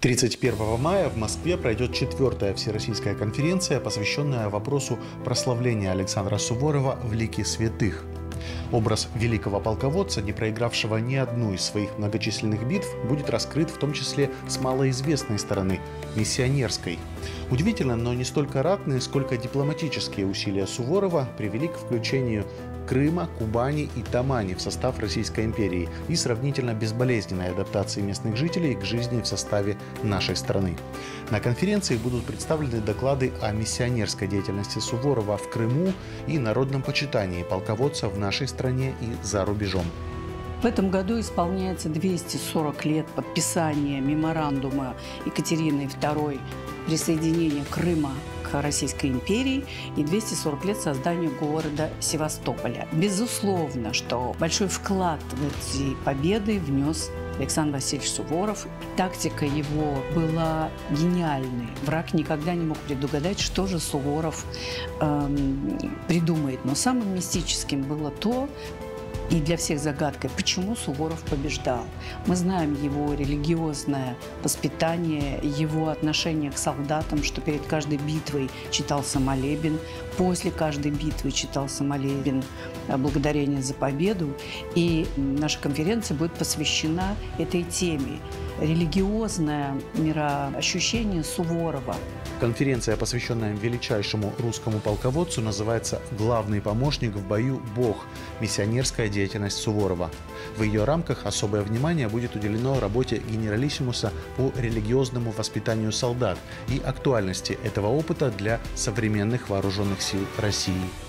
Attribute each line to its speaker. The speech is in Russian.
Speaker 1: 31 мая в Москве пройдет четвертая всероссийская конференция, посвященная вопросу прославления Александра Суворова в лике святых. Образ великого полководца, не проигравшего ни одну из своих многочисленных битв, будет раскрыт в том числе с малоизвестной стороны – миссионерской. Удивительно, но не столько ратные, сколько дипломатические усилия Суворова привели к включению Крыма, Кубани и Тамани в состав Российской империи и сравнительно безболезненной адаптации местных жителей к жизни в составе нашей страны. На конференции будут представлены доклады о миссионерской деятельности Суворова в Крыму и народном почитании полководца в нашей стране и за рубежом.
Speaker 2: В этом году исполняется 240 лет подписания меморандума Екатерины II присоединения Крыма Российской империи и 240 лет создания города Севастополя. Безусловно, что большой вклад в эти победы внес Александр Васильевич Суворов. Тактика его была гениальной. Враг никогда не мог предугадать, что же Суворов эм, придумает. Но самым мистическим было то, и для всех загадкой, почему Суворов побеждал. Мы знаем его религиозное воспитание, его отношение к солдатам, что перед каждой битвой читался молебен, после каждой битвы читался молебен э, благодарение за победу. И наша конференция будет посвящена этой теме. Религиозное мироощущение Суворова –
Speaker 1: Конференция, посвященная величайшему русскому полководцу, называется «Главный помощник в бою – Бог. Миссионерская деятельность Суворова». В ее рамках особое внимание будет уделено работе генералиссимуса по религиозному воспитанию солдат и актуальности этого опыта для современных вооруженных сил России.